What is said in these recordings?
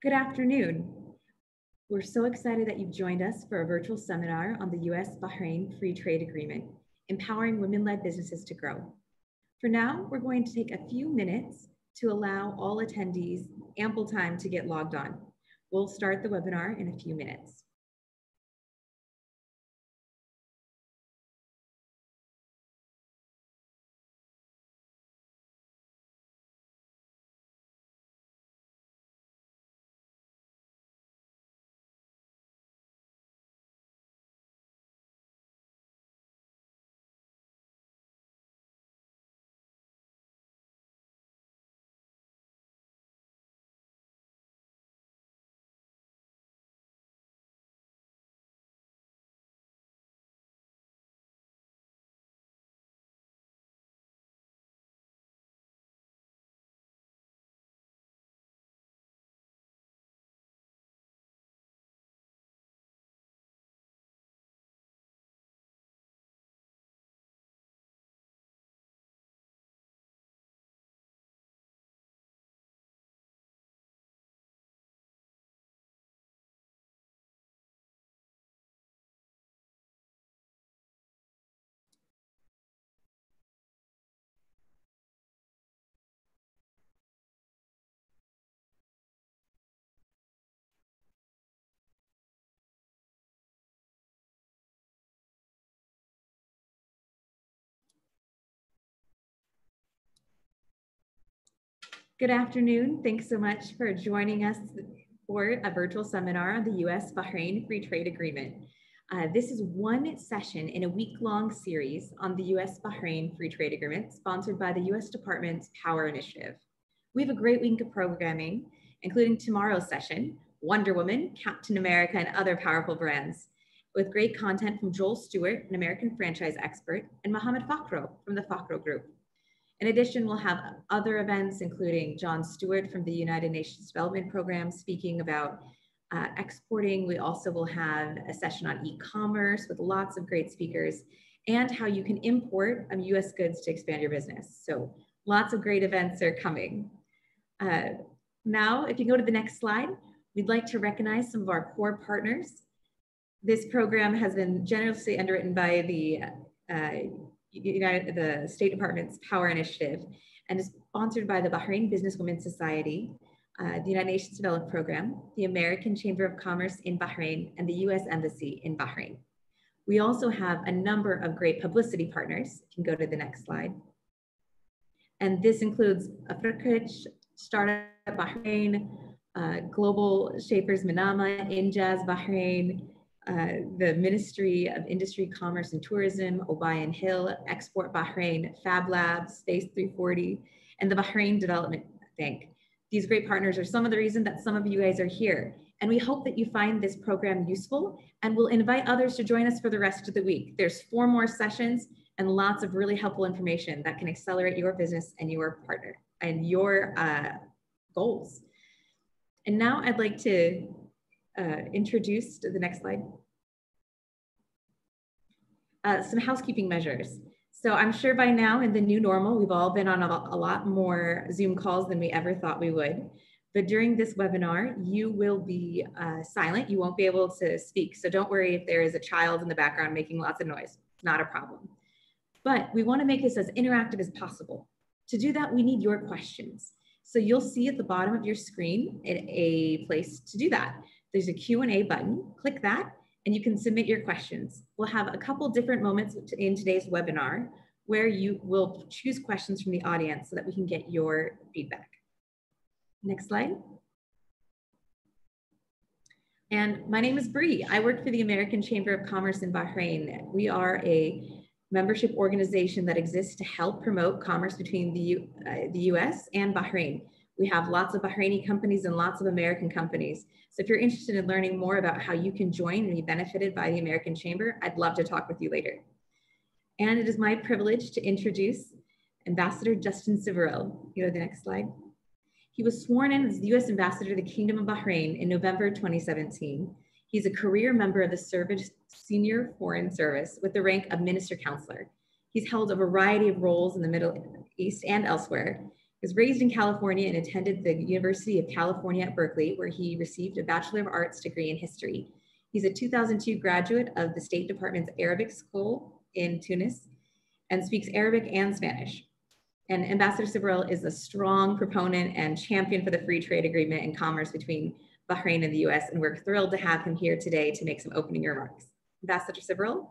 Good afternoon. We're so excited that you've joined us for a virtual seminar on the US Bahrain Free Trade Agreement, empowering women-led businesses to grow. For now, we're going to take a few minutes to allow all attendees ample time to get logged on. We'll start the webinar in a few minutes. Good afternoon. Thanks so much for joining us for a virtual seminar on the US Bahrain Free Trade Agreement. Uh, this is one session in a week-long series on the US Bahrain Free Trade Agreement sponsored by the US Department's Power Initiative. We have a great week of programming, including tomorrow's session, Wonder Woman, Captain America, and other powerful brands, with great content from Joel Stewart, an American franchise expert, and Mohammed Fakhro from the Fakhro Group. In addition, we'll have other events, including John Stewart from the United Nations Development Program speaking about uh, exporting. We also will have a session on e-commerce with lots of great speakers and how you can import um, US goods to expand your business. So lots of great events are coming. Uh, now, if you go to the next slide, we'd like to recognize some of our core partners. This program has been generously underwritten by the uh, United, the State Department's Power Initiative and is sponsored by the Bahrain Business Women's Society, uh, the United Nations Development Program, the American Chamber of Commerce in Bahrain, and the US Embassy in Bahrain. We also have a number of great publicity partners. You can go to the next slide. And this includes Afrikich, Startup Bahrain, uh, Global Shapers Manama, Injaz Bahrain, uh, the Ministry of Industry, Commerce and Tourism, Obayan Hill, Export Bahrain, Fab Lab, Space 340, and the Bahrain Development Bank. These great partners are some of the reason that some of you guys are here. And we hope that you find this program useful and we'll invite others to join us for the rest of the week. There's four more sessions and lots of really helpful information that can accelerate your business and your partner and your uh, goals. And now I'd like to uh, introduced, the next slide, uh, some housekeeping measures. So I'm sure by now in the new normal, we've all been on a, a lot more Zoom calls than we ever thought we would. But during this webinar, you will be uh, silent. You won't be able to speak. So don't worry if there is a child in the background making lots of noise. Not a problem. But we want to make this as interactive as possible. To do that, we need your questions. So you'll see at the bottom of your screen a place to do that. There's a Q&A button, click that, and you can submit your questions. We'll have a couple different moments in today's webinar where you will choose questions from the audience so that we can get your feedback. Next slide. And my name is Bree. I work for the American Chamber of Commerce in Bahrain. We are a membership organization that exists to help promote commerce between the, uh, the US and Bahrain. We have lots of Bahraini companies and lots of American companies. So if you're interested in learning more about how you can join and be benefited by the American Chamber, I'd love to talk with you later. And it is my privilege to introduce Ambassador Justin Siberell. You go to the next slide. He was sworn in as the US Ambassador to the Kingdom of Bahrain in November 2017. He's a career member of the Service Senior Foreign Service with the rank of Minister Counselor. He's held a variety of roles in the Middle East and elsewhere, was raised in California and attended the University of California at Berkeley, where he received a Bachelor of Arts degree in history. He's a 2002 graduate of the State Department's Arabic School in Tunis and speaks Arabic and Spanish. And Ambassador Siberell is a strong proponent and champion for the free trade agreement and commerce between Bahrain and the US, and we're thrilled to have him here today to make some opening remarks. Ambassador Siberell.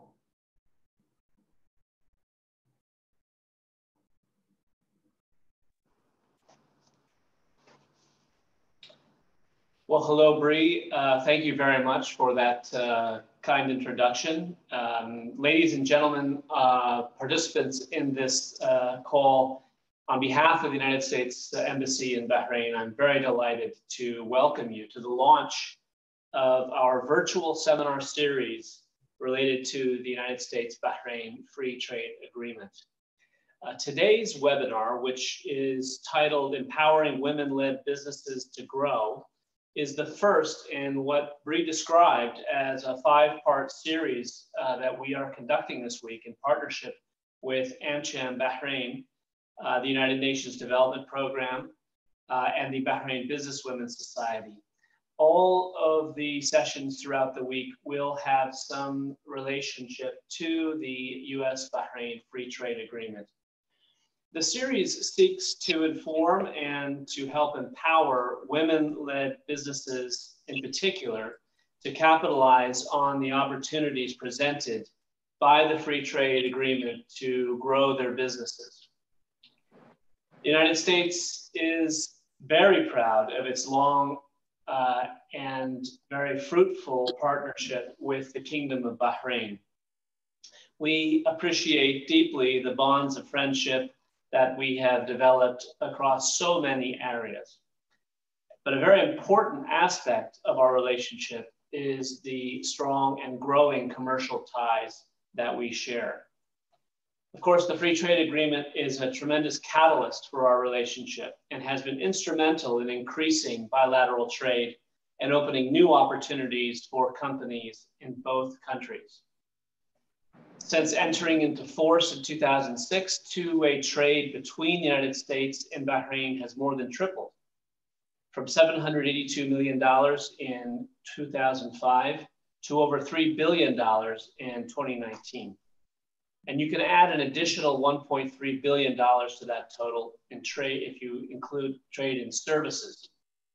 Well, hello, Bree. Uh, thank you very much for that uh, kind introduction. Um, ladies and gentlemen, uh, participants in this uh, call, on behalf of the United States Embassy in Bahrain, I'm very delighted to welcome you to the launch of our virtual seminar series related to the United States Bahrain Free Trade Agreement. Uh, today's webinar, which is titled Empowering Women-Led Businesses to Grow, is the first in what Bree described as a five-part series uh, that we are conducting this week in partnership with AmCham Bahrain, uh, the United Nations Development Program, uh, and the Bahrain Business Women's Society. All of the sessions throughout the week will have some relationship to the US Bahrain Free Trade Agreement. The series seeks to inform and to help empower women led businesses in particular to capitalize on the opportunities presented by the free trade agreement to grow their businesses. The United States is very proud of its long uh, and very fruitful partnership with the Kingdom of Bahrain. We appreciate deeply the bonds of friendship that we have developed across so many areas. But a very important aspect of our relationship is the strong and growing commercial ties that we share. Of course, the free trade agreement is a tremendous catalyst for our relationship and has been instrumental in increasing bilateral trade and opening new opportunities for companies in both countries. Since entering into force in 2006, two-way trade between the United States and Bahrain has more than tripled from $782 million in 2005 to over $3 billion in 2019. And you can add an additional $1.3 billion to that total in trade if you include trade in services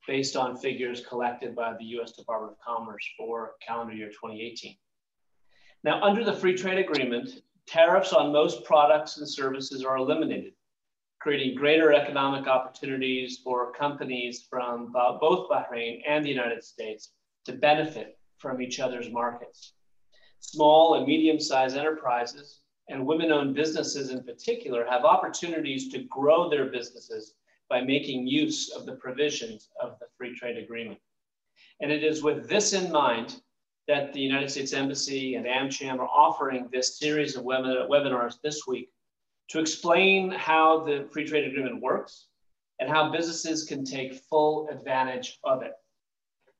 based on figures collected by the US Department of Commerce for calendar year 2018. Now, under the free trade agreement, tariffs on most products and services are eliminated, creating greater economic opportunities for companies from uh, both Bahrain and the United States to benefit from each other's markets. Small and medium sized enterprises and women owned businesses in particular have opportunities to grow their businesses by making use of the provisions of the free trade agreement. And it is with this in mind that the United States Embassy and AmCham are offering this series of webinars this week to explain how the free trade agreement works and how businesses can take full advantage of it.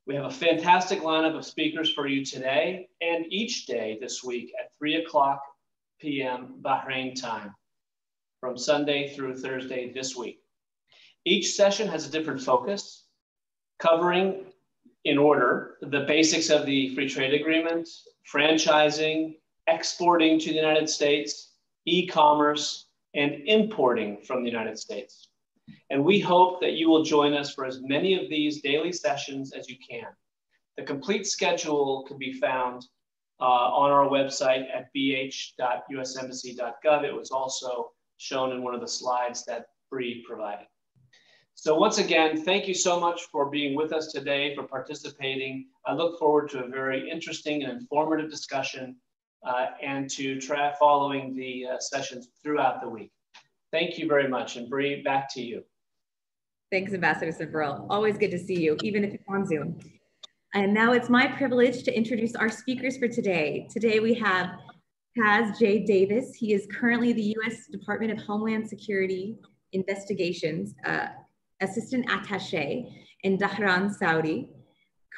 We have a fantastic lineup of speakers for you today and each day this week at 3 o'clock p.m. Bahrain time from Sunday through Thursday this week. Each session has a different focus, covering in order the basics of the free trade agreement, franchising, exporting to the United States, e commerce, and importing from the United States. And we hope that you will join us for as many of these daily sessions as you can. The complete schedule can be found uh, on our website at bh.usembassy.gov. It was also shown in one of the slides that Bree provided. So once again, thank you so much for being with us today, for participating. I look forward to a very interesting and informative discussion uh, and to try following the uh, sessions throughout the week. Thank you very much. And Bree, back to you. Thanks, Ambassador Siberell. Always good to see you, even if it's on Zoom. And now it's my privilege to introduce our speakers for today. Today we have Chaz J. Davis. He is currently the U.S. Department of Homeland Security Investigations uh, assistant attaché in Dhahran, Saudi,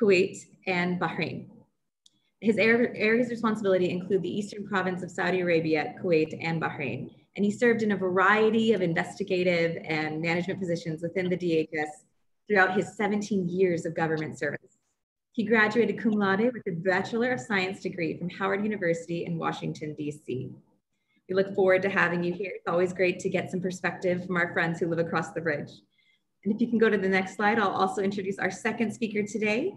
Kuwait, and Bahrain. His areas of responsibility include the eastern province of Saudi Arabia, Kuwait, and Bahrain, and he served in a variety of investigative and management positions within the DHS throughout his 17 years of government service. He graduated cum laude with a Bachelor of Science degree from Howard University in Washington, D.C. We look forward to having you here. It's always great to get some perspective from our friends who live across the bridge. And if you can go to the next slide, I'll also introduce our second speaker today.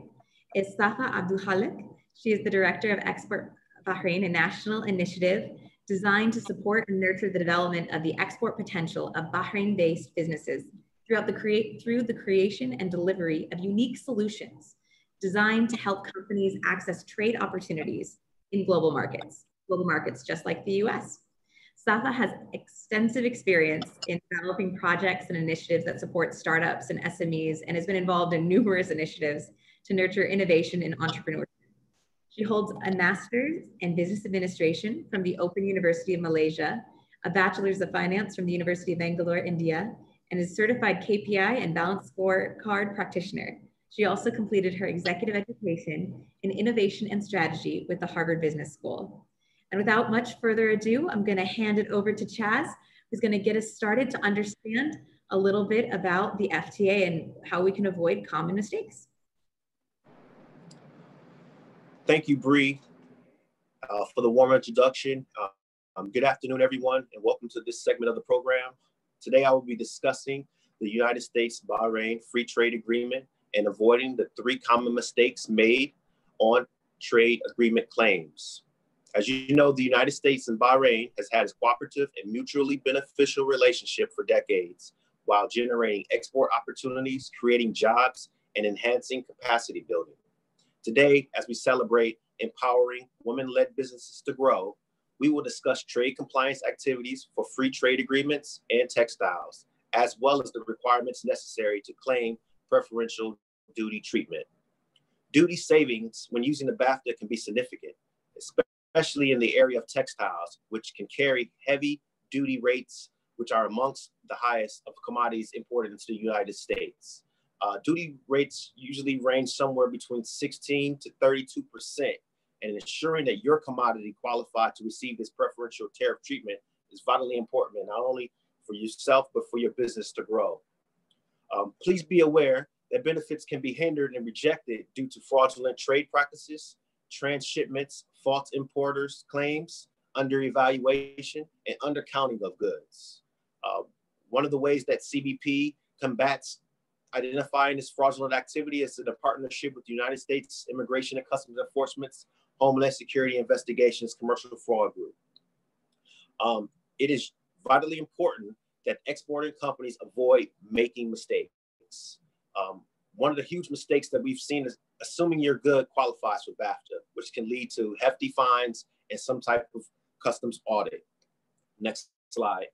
It's Safa Abdulhalik. She is the Director of Export Bahrain, a national initiative designed to support and nurture the development of the export potential of Bahrain-based businesses throughout the create through the creation and delivery of unique solutions designed to help companies access trade opportunities in global markets, global markets just like the US. Safa has extensive experience in developing projects and initiatives that support startups and SMEs and has been involved in numerous initiatives to nurture innovation and entrepreneurship. She holds a master's in business administration from the Open University of Malaysia, a bachelor's of finance from the University of Bangalore, India, and is certified KPI and balanced scorecard practitioner. She also completed her executive education in innovation and strategy with the Harvard Business School. And without much further ado, I'm going to hand it over to Chaz, who's going to get us started to understand a little bit about the FTA and how we can avoid common mistakes. Thank you, Bree, uh, for the warm introduction. Uh, um, good afternoon, everyone, and welcome to this segment of the program. Today, I will be discussing the United States-Bahrain Free Trade Agreement and avoiding the three common mistakes made on trade agreement claims. As you know, the United States and Bahrain has had a cooperative and mutually beneficial relationship for decades while generating export opportunities, creating jobs, and enhancing capacity building. Today, as we celebrate empowering women-led businesses to grow, we will discuss trade compliance activities for free trade agreements and textiles, as well as the requirements necessary to claim preferential duty treatment. Duty savings when using the BAFTA can be significant, especially in the area of textiles, which can carry heavy duty rates, which are amongst the highest of commodities imported into the United States. Uh, duty rates usually range somewhere between 16 to 32 percent, and ensuring that your commodity qualified to receive this preferential tariff treatment is vitally important, not only for yourself, but for your business to grow. Um, please be aware that benefits can be hindered and rejected due to fraudulent trade practices, transshipments, false importers claims, under evaluation, and undercounting of goods. Uh, one of the ways that CBP combats identifying this fraudulent activity is in a partnership with the United States Immigration and Customs Enforcement's Homeland Security Investigations Commercial Fraud Group. Um, it is vitally important that exporting companies avoid making mistakes. Um, one of the huge mistakes that we've seen is assuming your good qualifies for BAFTA, which can lead to hefty fines and some type of customs audit. Next slide.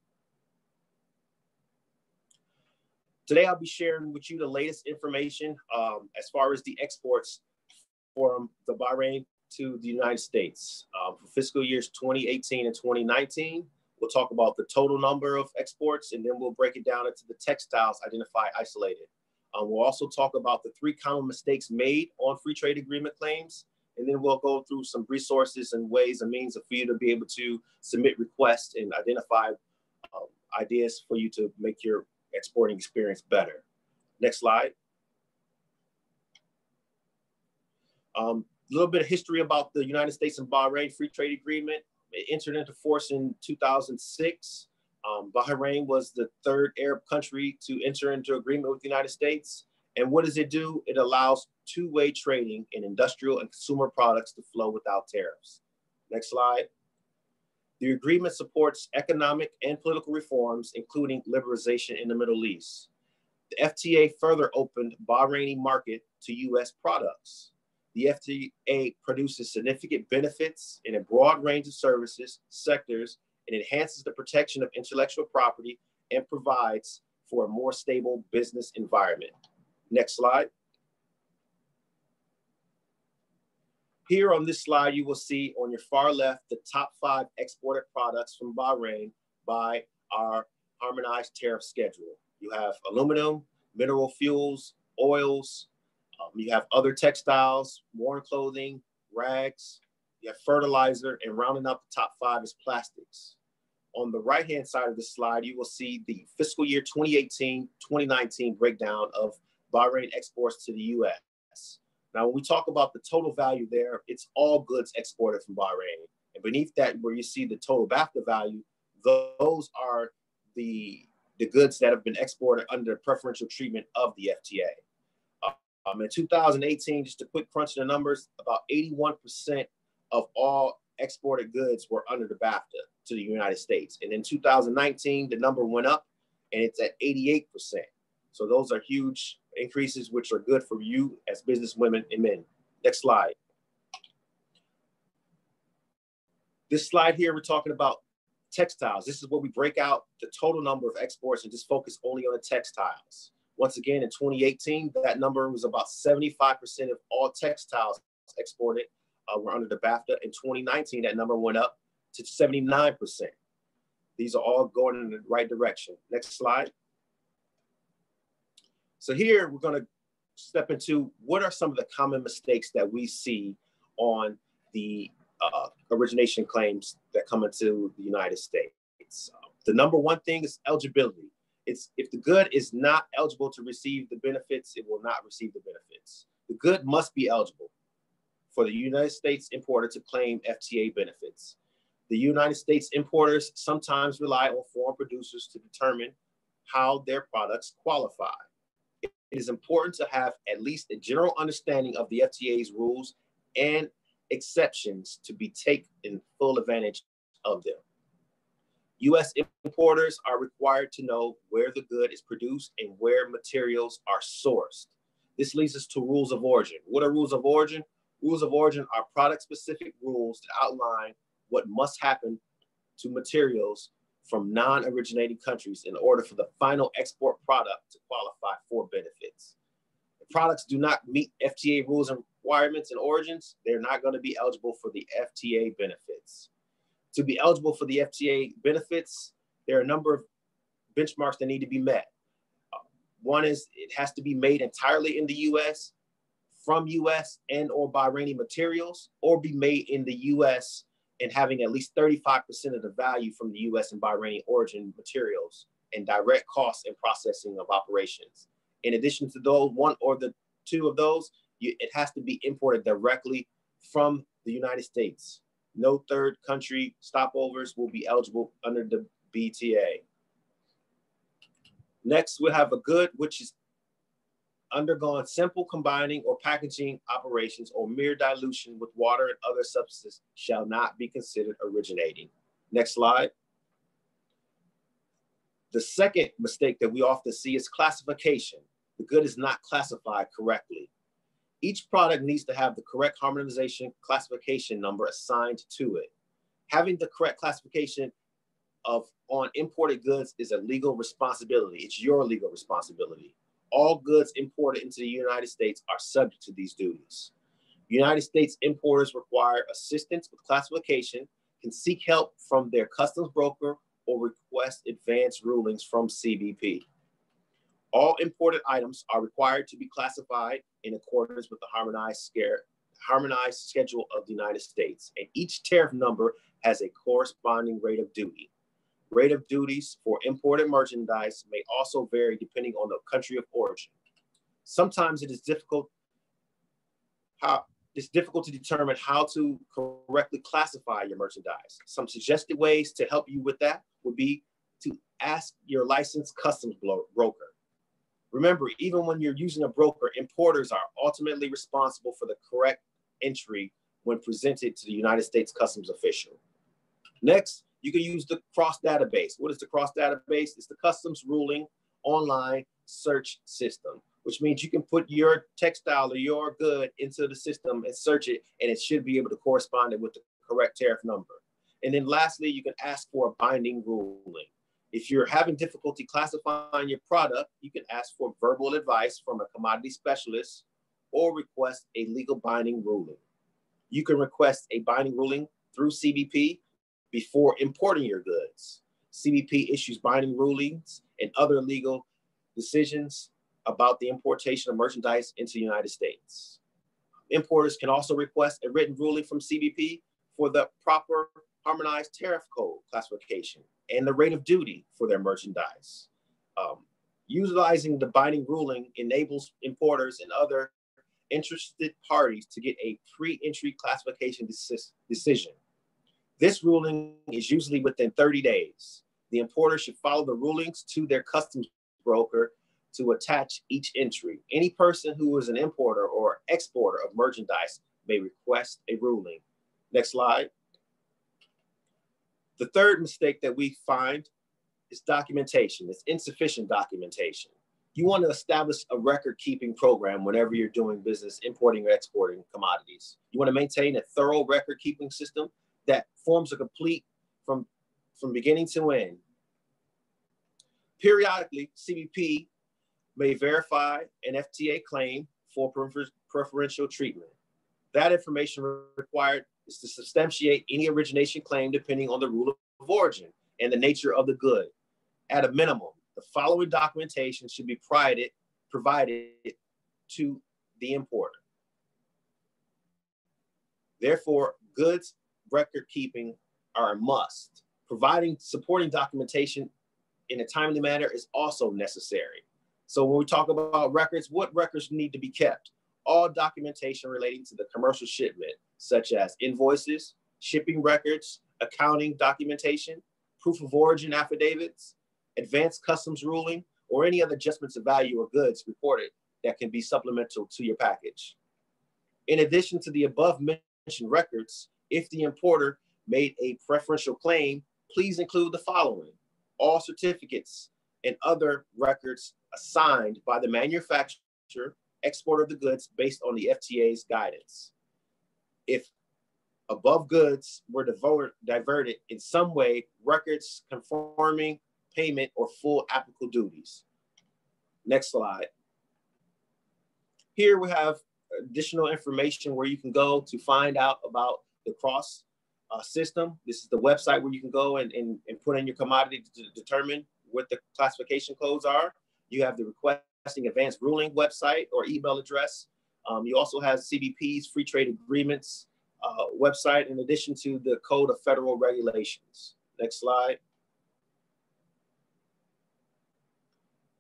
Today, I'll be sharing with you the latest information um, as far as the exports from the Bahrain to the United States um, for fiscal years 2018 and 2019. We'll talk about the total number of exports, and then we'll break it down into the textiles identified isolated. Um, we'll also talk about the three common mistakes made on free trade agreement claims, and then we'll go through some resources and ways and means for you to be able to submit requests and identify um, ideas for you to make your exporting experience better. Next slide. A um, little bit of history about the United States and Bahrain Free Trade Agreement. It entered into force in 2006. Um, Bahrain was the third Arab country to enter into agreement with the United States. And what does it do? It allows two-way trading in industrial and consumer products to flow without tariffs. Next slide. The agreement supports economic and political reforms, including liberalization in the Middle East. The FTA further opened Bahraini market to US products. The FTA produces significant benefits in a broad range of services, sectors, and enhances the protection of intellectual property and provides for a more stable business environment. Next slide. Here on this slide, you will see on your far left the top five exported products from Bahrain by our harmonized tariff schedule. You have aluminum, mineral fuels, oils, um, you have other textiles, worn clothing, rags, you have fertilizer, and rounding out the top five is plastics. On the right-hand side of the slide, you will see the fiscal year 2018-2019 breakdown of Bahrain exports to the US. Now, when we talk about the total value there, it's all goods exported from Bahrain. And beneath that, where you see the total BAFTA value, those are the, the goods that have been exported under preferential treatment of the FTA. Um, in 2018, just a quick crunch of the numbers, about 81% of all exported goods were under the BAFTA to the United States. And in 2019, the number went up and it's at 88%. So those are huge increases, which are good for you as business women and men. Next slide. This slide here, we're talking about textiles. This is where we break out the total number of exports and just focus only on the textiles. Once again, in 2018, that number was about 75% of all textiles exported uh, were under the BAFTA. In 2019, that number went up to 79%. These are all going in the right direction. Next slide. So here we're going to step into what are some of the common mistakes that we see on the uh, origination claims that come into the United States. Uh, the number one thing is eligibility. It's if the good is not eligible to receive the benefits, it will not receive the benefits. The good must be eligible for the United States importer to claim FTA benefits. The United States importers sometimes rely on foreign producers to determine how their products qualify. It is important to have at least a general understanding of the FTA's rules and exceptions to be taken full advantage of them. US importers are required to know where the good is produced and where materials are sourced. This leads us to rules of origin. What are rules of origin? Rules of origin are product specific rules that outline what must happen to materials from non originating countries in order for the final export product to qualify for benefits. If products do not meet FTA rules and requirements and origins, they're not going to be eligible for the FTA benefits. To be eligible for the FTA benefits, there are a number of benchmarks that need to be met. Uh, one is it has to be made entirely in the US from US and or Bahraini materials or be made in the US and having at least 35% of the value from the US and Bahraini origin materials and direct costs and processing of operations. In addition to those, one or the two of those, you, it has to be imported directly from the United States. No third country stopovers will be eligible under the BTA. Next, we have a good which is undergone simple combining or packaging operations or mere dilution with water and other substances shall not be considered originating. Next slide. The second mistake that we often see is classification. The good is not classified correctly. Each product needs to have the correct harmonization classification number assigned to it. Having the correct classification of on imported goods is a legal responsibility. It's your legal responsibility all goods imported into the United States are subject to these duties. United States importers require assistance with classification, can seek help from their customs broker, or request advance rulings from CBP. All imported items are required to be classified in accordance with the harmonized, scare, harmonized schedule of the United States, and each tariff number has a corresponding rate of duty. Rate of duties for imported merchandise may also vary depending on the country of origin. Sometimes it is difficult how it's difficult to determine how to correctly classify your merchandise. Some suggested ways to help you with that would be to ask your licensed customs broker. Remember, even when you're using a broker, importers are ultimately responsible for the correct entry when presented to the United States customs official. Next, you can use the cross database. What is the cross database? It's the customs ruling online search system, which means you can put your textile or your good into the system and search it, and it should be able to correspond it with the correct tariff number. And then lastly, you can ask for a binding ruling. If you're having difficulty classifying your product, you can ask for verbal advice from a commodity specialist or request a legal binding ruling. You can request a binding ruling through CBP before importing your goods. CBP issues binding rulings and other legal decisions about the importation of merchandise into the United States. Importers can also request a written ruling from CBP for the proper harmonized tariff code classification. and the rate of duty for their merchandise. Um, utilizing the binding ruling enables importers and other interested parties to get a pre-entry classification decision. This ruling is usually within 30 days. The importer should follow the rulings to their customs broker to attach each entry. Any person who is an importer or exporter of merchandise may request a ruling. Next slide. The third mistake that we find is documentation. It's insufficient documentation. You want to establish a record keeping program whenever you're doing business, importing or exporting commodities. You want to maintain a thorough record keeping system that forms a complete from, from beginning to end. Periodically, CBP may verify an FTA claim for preferential treatment. That information required is to substantiate any origination claim depending on the rule of origin and the nature of the good. At a minimum, the following documentation should be provided, provided to the importer. Therefore, goods record keeping are a must. Providing supporting documentation in a timely manner is also necessary. So when we talk about records, what records need to be kept? All documentation relating to the commercial shipment, such as invoices, shipping records, accounting documentation, proof of origin affidavits, advanced customs ruling, or any other adjustments of value or goods reported that can be supplemental to your package. In addition to the above mentioned records, if the importer made a preferential claim, please include the following. All certificates and other records assigned by the manufacturer, exporter of the goods based on the FTA's guidance. If above goods were diverted in some way, records conforming payment or full applicable duties. Next slide. Here we have additional information where you can go to find out about the cross uh, system. This is the website where you can go and, and, and put in your commodity to determine what the classification codes are. You have the requesting advanced ruling website or email address. Um, you also have CBP's free trade agreements uh, website in addition to the code of federal regulations. Next slide.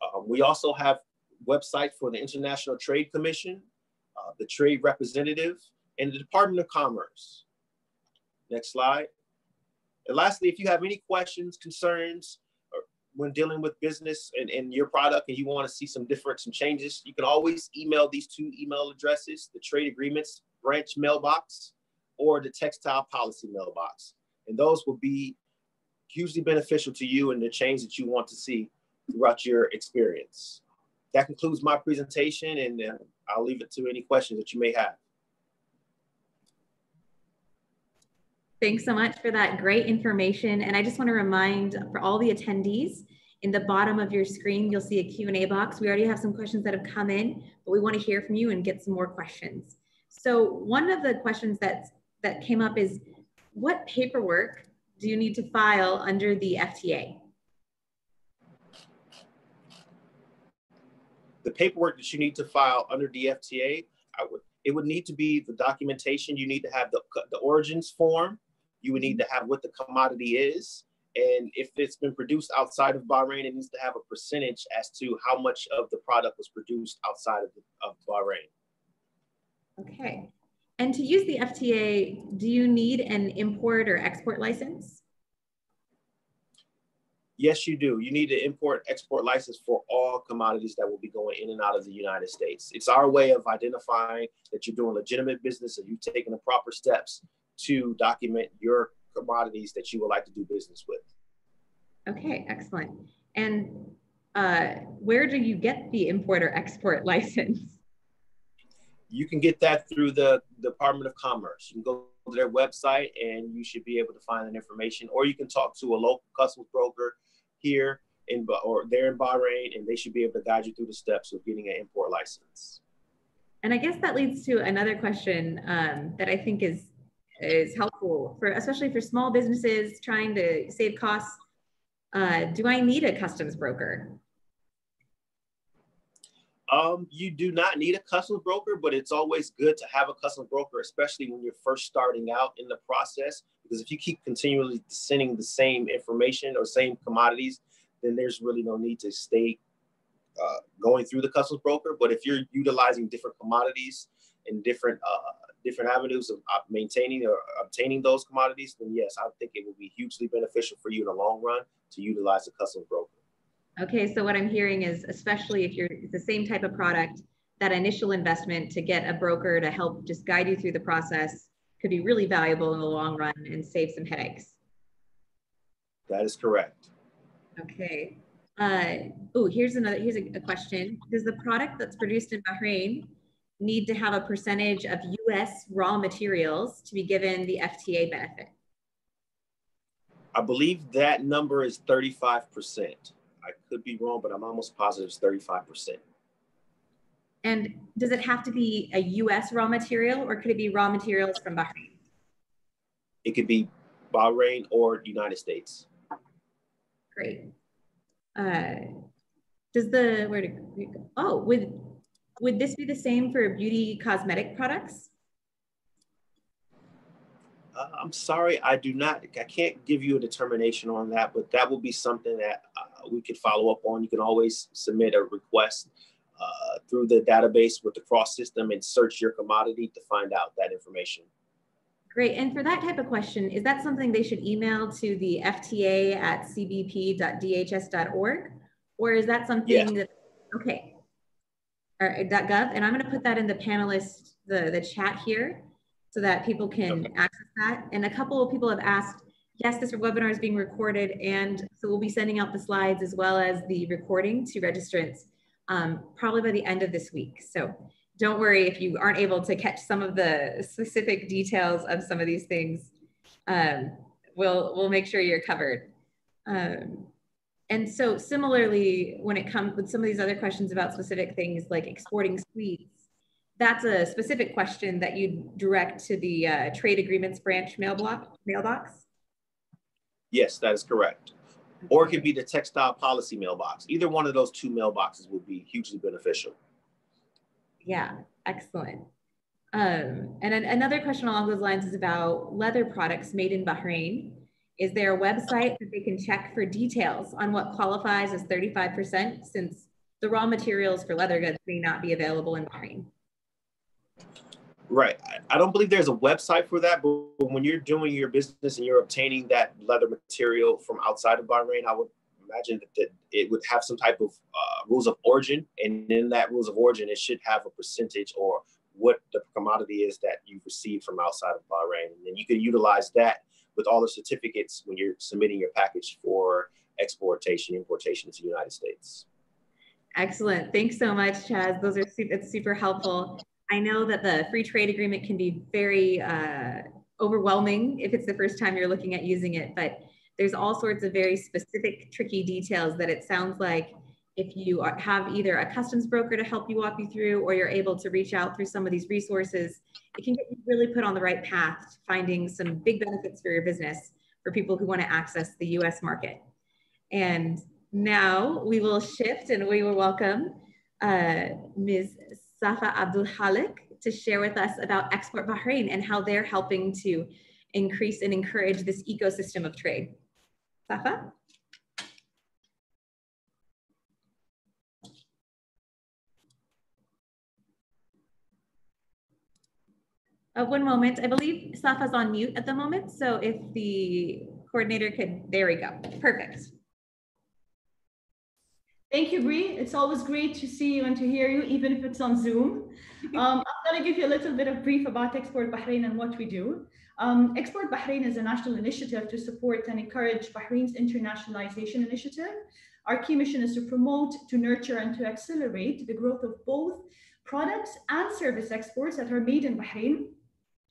Um, we also have websites for the International Trade Commission, uh, the Trade Representative, and the Department of Commerce. Next slide. And lastly, if you have any questions, concerns, when dealing with business and, and your product and you want to see some different some changes, you can always email these two email addresses, the trade agreements branch mailbox or the textile policy mailbox. And those will be hugely beneficial to you and the change that you want to see throughout your experience. That concludes my presentation and uh, I'll leave it to any questions that you may have. Thanks so much for that great information. And I just want to remind for all the attendees, in the bottom of your screen, you'll see a Q&A box. We already have some questions that have come in, but we want to hear from you and get some more questions. So one of the questions that's, that came up is, what paperwork do you need to file under the FTA? the paperwork that you need to file under DFTA, I would it would need to be the documentation. You need to have the, the origins form. You would need to have what the commodity is. And if it's been produced outside of Bahrain, it needs to have a percentage as to how much of the product was produced outside of, of Bahrain. Okay. And to use the FTA, do you need an import or export license? Yes, you do. You need an import export license for all commodities that will be going in and out of the United States. It's our way of identifying that you're doing legitimate business and you've taken the proper steps to document your commodities that you would like to do business with. Okay, excellent. And uh, where do you get the import or export license? You can get that through the Department of Commerce. You can go to their website and you should be able to find that information, or you can talk to a local customs broker here in or there in Bahrain, and they should be able to guide you through the steps of getting an import license. And I guess that leads to another question um, that I think is is helpful for especially for small businesses trying to save costs. Uh, do I need a customs broker? Um, you do not need a customs broker, but it's always good to have a customs broker, especially when you're first starting out in the process, Because if you keep continually sending the same information or same commodities, then there's really no need to stay uh, going through the customs broker. But if you're utilizing different commodities and different uh, different avenues of maintaining or obtaining those commodities, then yes, I think it will be hugely beneficial for you in the long run to utilize a customs broker. Okay, so what I'm hearing is, especially if you're the same type of product, that initial investment to get a broker to help just guide you through the process could be really valuable in the long run and save some headaches. That is correct. Okay. Uh, oh, here's another, here's a, a question. Does the product that's produced in Bahrain need to have a percentage of US raw materials to be given the FTA benefit? I believe that number is 35%. I could be wrong, but I'm almost positive it's 35%. And does it have to be a US raw material or could it be raw materials from Bahrain? It could be Bahrain or United States. Great. Uh, does the, where to, oh, would, would this be the same for beauty cosmetic products? Uh, I'm sorry, I do not, I can't give you a determination on that, but that will be something that uh, we could follow up on. You can always submit a request uh, through the database with the cross system and search your commodity to find out that information. Great. And for that type of question, is that something they should email to the FTA at cbp.dhs.org? Or is that something yeah. that, okay, .gov? And I'm going to put that in the panelist, the, the chat here so that people can okay. access that. And a couple of people have asked, yes, this webinar is being recorded. And so we'll be sending out the slides as well as the recording to registrants um, probably by the end of this week. So don't worry if you aren't able to catch some of the specific details of some of these things. Um, we'll, we'll make sure you're covered. Um, and so similarly, when it comes with some of these other questions about specific things like exporting sweets, that's a specific question that you direct to the uh, trade agreements branch mailbox. mailbox? Yes, that is correct. Or it could be the textile policy mailbox. Either one of those two mailboxes would be hugely beneficial. Yeah, excellent. Um, and an, another question along those lines is about leather products made in Bahrain. Is there a website that they can check for details on what qualifies as 35% since the raw materials for leather goods may not be available in Bahrain? Right. I don't believe there's a website for that, but when you're doing your business and you're obtaining that leather material from outside of Bahrain, I would imagine that it would have some type of uh, rules of origin. And in that rules of origin, it should have a percentage or what the commodity is that you've received from outside of Bahrain. And then you can utilize that with all the certificates when you're submitting your package for exportation, importation to the United States. Excellent. Thanks so much, Chaz. Those are super, it's super helpful. I know that the free trade agreement can be very uh, overwhelming if it's the first time you're looking at using it, but there's all sorts of very specific, tricky details that it sounds like if you have either a customs broker to help you walk you through, or you're able to reach out through some of these resources, it can get you really put on the right path to finding some big benefits for your business for people who want to access the US market. And now we will shift and we will welcome uh, Ms. Safa Abdul Halik to share with us about Export Bahrain and how they're helping to increase and encourage this ecosystem of trade. Safa? Uh, one moment, I believe Safa's on mute at the moment. So if the coordinator could, there we go, perfect. Thank you, Bree. It's always great to see you and to hear you, even if it's on Zoom. Um, I'm going to give you a little bit of brief about Export Bahrain and what we do. Um, Export Bahrain is a national initiative to support and encourage Bahrain's internationalization initiative. Our key mission is to promote, to nurture, and to accelerate the growth of both products and service exports that are made in Bahrain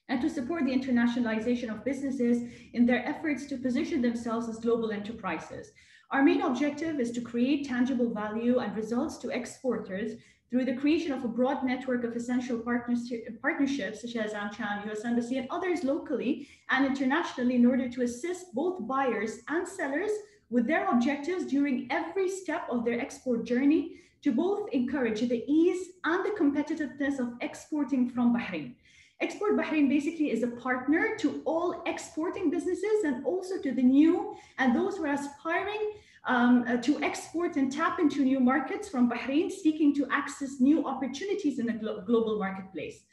and to support the internationalization of businesses in their efforts to position themselves as global enterprises. Our main objective is to create tangible value and results to exporters through the creation of a broad network of essential partnerships such as AmCham, US Embassy, and others locally and internationally in order to assist both buyers and sellers with their objectives during every step of their export journey to both encourage the ease and the competitiveness of exporting from Bahrain. Export Bahrain basically is a partner to all exporting businesses and also to the new and those who are aspiring um, uh, to export and tap into new markets from Bahrain, seeking to access new opportunities in the glo global marketplace.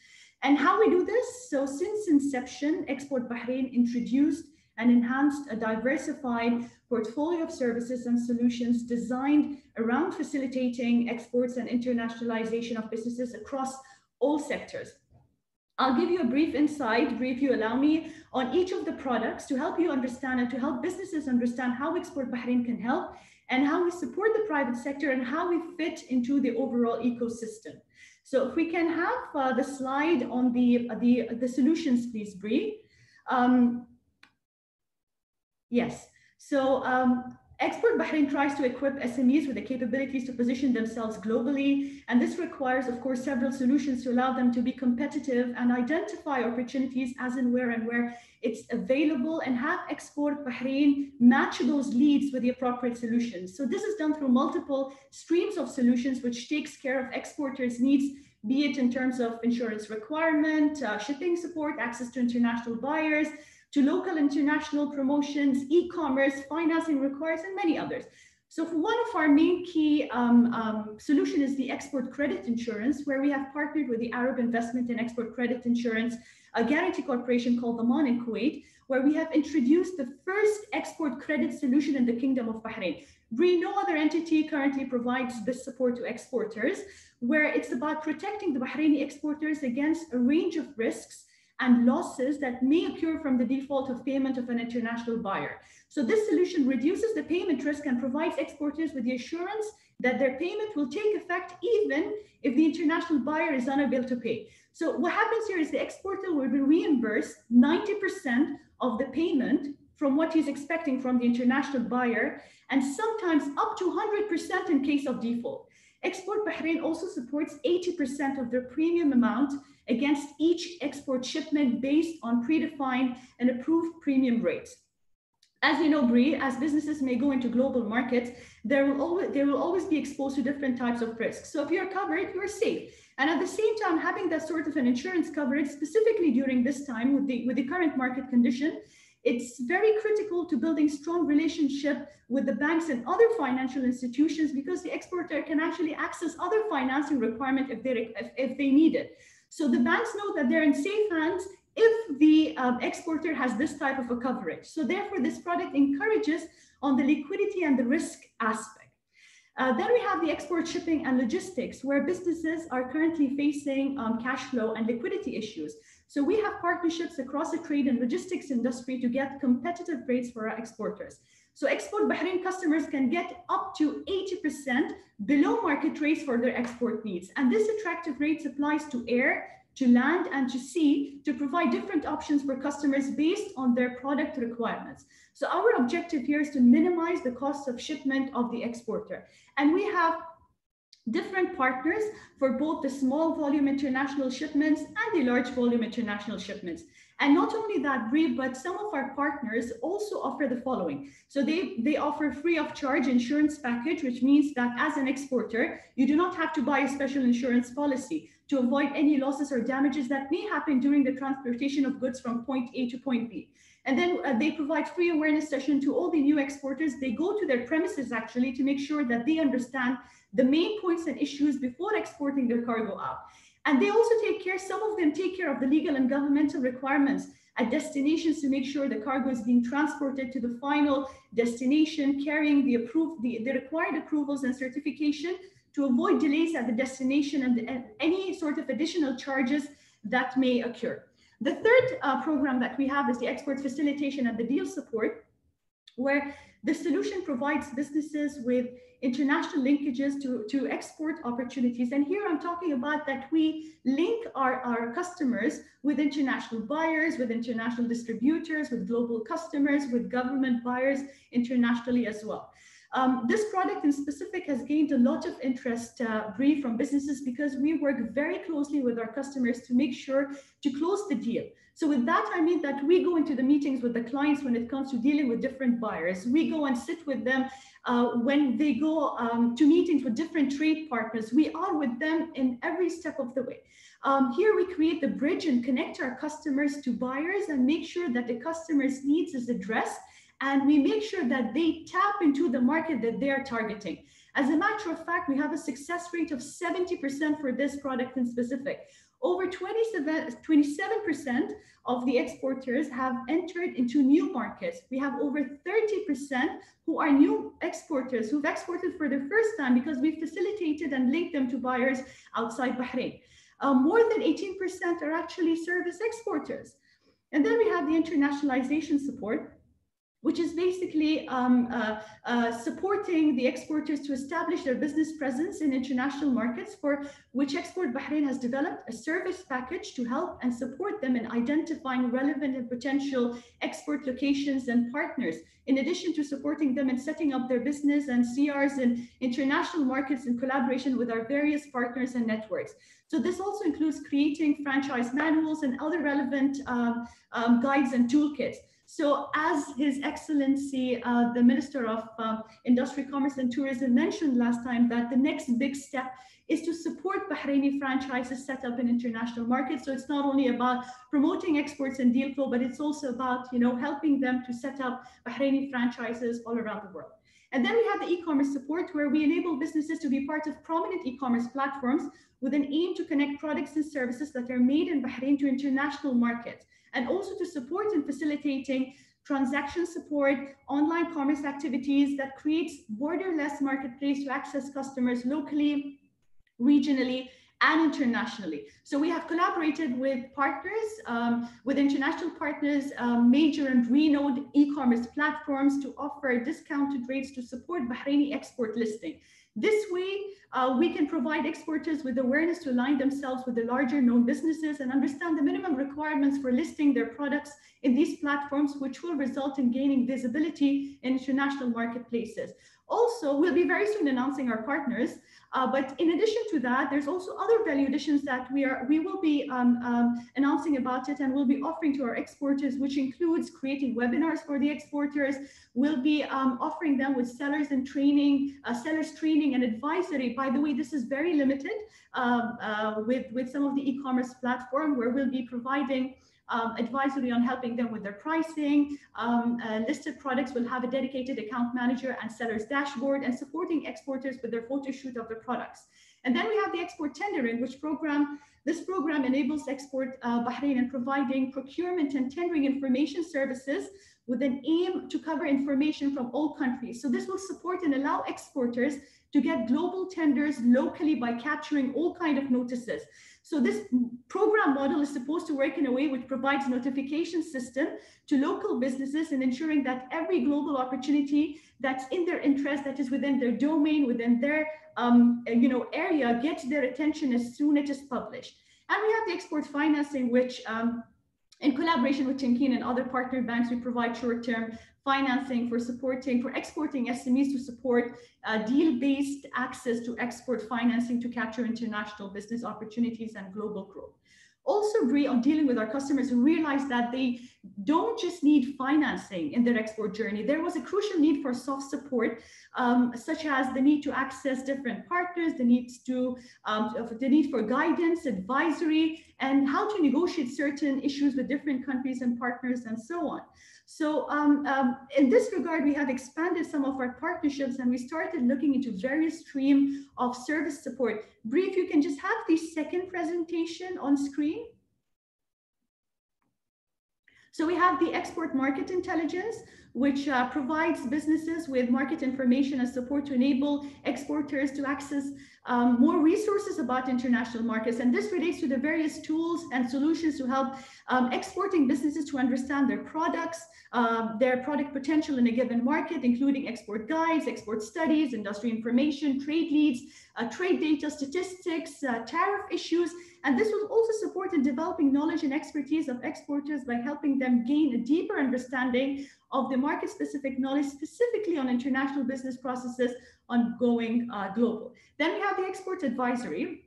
And how we do this? So since inception, Export Bahrain introduced and enhanced a diversified portfolio of services and solutions designed around facilitating exports and internationalization of businesses across all sectors. I'll give you a brief insight, brief you allow me, on each of the products to help you understand and to help businesses understand how Export Bahrain can help and how we support the private sector and how we fit into the overall ecosystem. So if we can have uh, the slide on the, uh, the, the solutions, please, Bree. Um, yes, so um, Export Bahrain tries to equip SMEs with the capabilities to position themselves globally. And this requires, of course, several solutions to allow them to be competitive and identify opportunities as and where and where it's available and have Export Bahrain match those leads with the appropriate solutions. So this is done through multiple streams of solutions, which takes care of exporters' needs be it in terms of insurance requirement, uh, shipping support, access to international buyers, to local international promotions, e-commerce, financing requires, and many others. So one of our main key um, um, solution is the export credit insurance, where we have partnered with the Arab Investment and Export Credit Insurance, a guarantee corporation called Dhaman in Kuwait, where we have introduced the first export credit solution in the Kingdom of Bahrain. We, no other entity currently provides this support to exporters, where it's about protecting the Bahraini exporters against a range of risks and losses that may occur from the default of payment of an international buyer. So this solution reduces the payment risk and provides exporters with the assurance that their payment will take effect even if the international buyer is unable to pay. So what happens here is the exporter will be reimbursed 90% of the payment from what he's expecting from the international buyer, and sometimes up to 100% in case of default. Export Bahrain also supports 80% of their premium amount against each export shipment based on predefined and approved premium rates. As you know, Bree, as businesses may go into global markets, there will always there will always be exposed to different types of risks. So if you're covered, you're safe. And at the same time, having that sort of an insurance coverage, specifically during this time with the with the current market condition, it's very critical to building strong relationship with the banks and other financial institutions because the exporter can actually access other financing requirement if they if, if they need it. So the banks know that they're in safe hands if the um, exporter has this type of a coverage. So therefore, this product encourages on the liquidity and the risk aspect. Uh, then we have the export shipping and logistics, where businesses are currently facing um, cash flow and liquidity issues. So we have partnerships across the trade and logistics industry to get competitive rates for our exporters. So Export Bahrain customers can get up to 80% below market rates for their export needs. And this attractive rate applies to air, to land and to sea to provide different options for customers based on their product requirements. So our objective here is to minimize the cost of shipment of the exporter. And we have different partners for both the small volume international shipments and the large volume international shipments. And not only that, Bree, but some of our partners also offer the following. So they, they offer free of charge insurance package, which means that as an exporter, you do not have to buy a special insurance policy to avoid any losses or damages that may happen during the transportation of goods from point A to point B. And then uh, they provide free awareness session to all the new exporters. They go to their premises actually to make sure that they understand the main points and issues before exporting their cargo out. And they also take care, some of them take care of the legal and governmental requirements at destinations to make sure the cargo is being transported to the final destination, carrying the, approved, the, the required approvals and certification to avoid delays at the destination and, and any sort of additional charges that may occur. The third uh, program that we have is the export facilitation and the deal support, where the solution provides businesses with international linkages to, to export opportunities. And here I'm talking about that we link our, our customers with international buyers, with international distributors, with global customers, with government buyers internationally as well. Um, this product in specific has gained a lot of interest, uh, from businesses because we work very closely with our customers to make sure to close the deal. So with that, I mean that we go into the meetings with the clients when it comes to dealing with different buyers. We go and sit with them uh, when they go um, to meetings with different trade partners. We are with them in every step of the way. Um, here we create the bridge and connect our customers to buyers and make sure that the customer's needs is addressed and we make sure that they tap into the market that they're targeting. As a matter of fact, we have a success rate of 70% for this product in specific. Over 27, 27% of the exporters have entered into new markets. We have over 30% who are new exporters who've exported for the first time because we've facilitated and linked them to buyers outside Bahrain. Uh, more than 18% are actually service exporters. And then we have the internationalization support, which is basically um, uh, uh, supporting the exporters to establish their business presence in international markets for which Export Bahrain has developed a service package to help and support them in identifying relevant and potential export locations and partners, in addition to supporting them in setting up their business and CRs in international markets in collaboration with our various partners and networks. So this also includes creating franchise manuals and other relevant um, um, guides and toolkits. So as His Excellency, uh, the Minister of uh, Industry, Commerce and Tourism mentioned last time that the next big step is to support Bahraini franchises set up in international markets. So it's not only about promoting exports and deal flow, but it's also about you know helping them to set up Bahraini franchises all around the world. And then we have the e-commerce support where we enable businesses to be part of prominent e-commerce platforms with an aim to connect products and services that are made in Bahrain to international markets and also to support in facilitating transaction support, online commerce activities that creates borderless marketplace to access customers locally, regionally, and internationally. So we have collaborated with partners, um, with international partners, um, major and renowned e-commerce platforms to offer discounted rates to support Bahraini export listing. This way, uh, we can provide exporters with awareness to align themselves with the larger known businesses and understand the minimum requirements for listing their products in these platforms, which will result in gaining visibility in international marketplaces. Also, we'll be very soon announcing our partners uh, but in addition to that, there's also other value additions that we are we will be um, um, announcing about it and we'll be offering to our exporters, which includes creating webinars for the exporters. We'll be um, offering them with sellers and training, uh, sellers training and advisory. By the way, this is very limited um, uh, with, with some of the e-commerce platform where we'll be providing um, advisory on helping them with their pricing. Um, uh, listed products will have a dedicated account manager and seller's dashboard and supporting exporters with their photo shoot of their products. And then we have the export tendering, which program, this program enables export uh, Bahrain in providing procurement and tendering information services with an aim to cover information from all countries. So this will support and allow exporters to get global tenders locally by capturing all kind of notices. So this program model is supposed to work in a way which provides notification system to local businesses and ensuring that every global opportunity that's in their interest, that is within their domain, within their um, you know, area, gets their attention as soon as it is published. And we have the export financing, which um, in collaboration with Tamkeen and other partner banks, we provide short-term financing for supporting, for exporting SMEs to support uh, deal-based access to export financing to capture international business opportunities and global growth. Also agree on dealing with our customers who realize that they don't just need financing in their export journey. There was a crucial need for soft support, um, such as the need to access different partners, the need to um, the need for guidance, advisory, and how to negotiate certain issues with different countries and partners, and so on. So um, um, in this regard, we have expanded some of our partnerships and we started looking into various stream of service support. Brief, you can just have the second presentation on screen. So we have the export market intelligence, which uh, provides businesses with market information and support to enable exporters to access um, more resources about international markets. And this relates to the various tools and solutions to help um, exporting businesses to understand their products, um, their product potential in a given market, including export guides, export studies, industry information, trade leads, uh, trade data, statistics, uh, tariff issues, and this will also support in developing knowledge and expertise of exporters by helping them gain a deeper understanding of the market specific knowledge specifically on international business processes on going uh, global. Then we have the export advisory,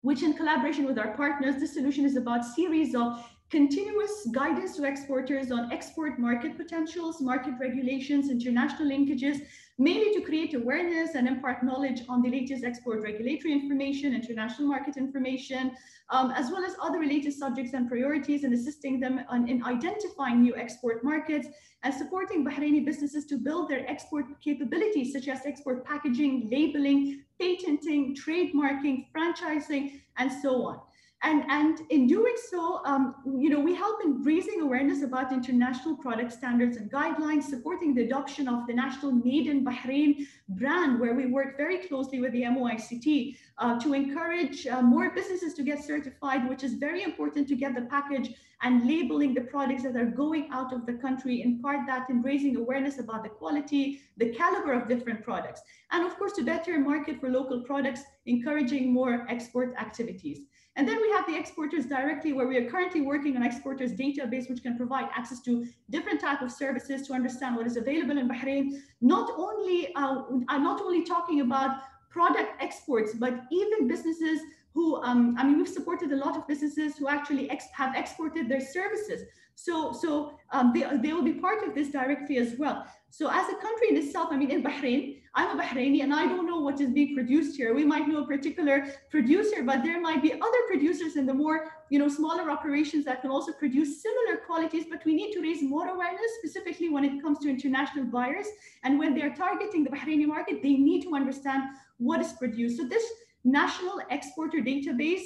which in collaboration with our partners, this solution is about series of continuous guidance to exporters on export market potentials, market regulations, international linkages, mainly to create awareness and impart knowledge on the latest export regulatory information, international market information, um, as well as other related subjects and priorities and assisting them on, in identifying new export markets and supporting Bahraini businesses to build their export capabilities, such as export packaging, labeling, patenting, trademarking, franchising, and so on. And, and in doing so, um, you know, we help in raising awareness about international product standards and guidelines, supporting the adoption of the national Made in Bahrain brand, where we work very closely with the MOICT uh, to encourage uh, more businesses to get certified, which is very important to get the package and labeling the products that are going out of the country, in part that in raising awareness about the quality, the caliber of different products. And of course, to better market for local products, encouraging more export activities. And then we have the exporters directly where we are currently working on exporters database, which can provide access to different type of services to understand what is available in Bahrain. Not only, uh, I'm not only talking about product exports, but even businesses who, um, I mean, we've supported a lot of businesses who actually ex have exported their services. So, so um, they, they will be part of this directly as well. So as a country in itself, I mean, in Bahrain, I'm a Bahraini and I don't know what is being produced here. We might know a particular producer, but there might be other producers in the more, you know, smaller operations that can also produce similar qualities, but we need to raise more awareness, specifically when it comes to international buyers. And when they're targeting the Bahraini market, they need to understand what is produced. So this national exporter database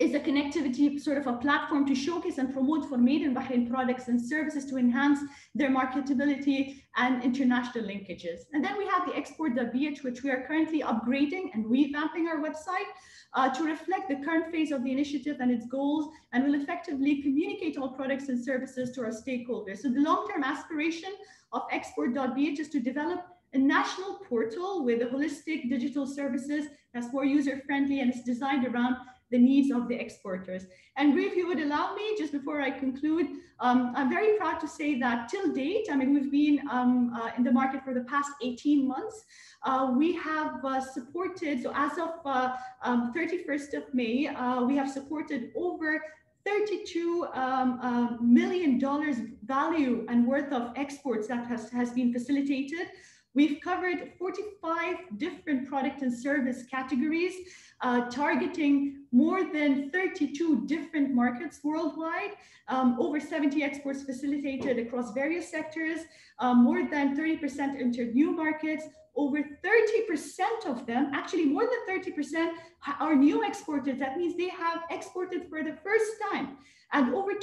is a connectivity sort of a platform to showcase and promote for made in Bahrain products and services to enhance their marketability and international linkages. And then we have the export.bh, which we are currently upgrading and revamping our website uh, to reflect the current phase of the initiative and its goals, and will effectively communicate all products and services to our stakeholders. So the long-term aspiration of export.bh is to develop a national portal with a holistic digital services that's more user-friendly and is designed around the needs of the exporters. And if you would allow me, just before I conclude, um, I'm very proud to say that till date, I mean, we've been um, uh, in the market for the past 18 months. Uh, we have uh, supported, so as of uh, um, 31st of May, uh, we have supported over 32 um, uh, million dollars value and worth of exports that has, has been facilitated. We've covered 45 different product and service categories, uh, targeting more than 32 different markets worldwide, um, over 70 exports facilitated across various sectors, um, more than 30% entered new markets, over 30% of them, actually more than 30% are new exporters. That means they have exported for the first time. And over 20%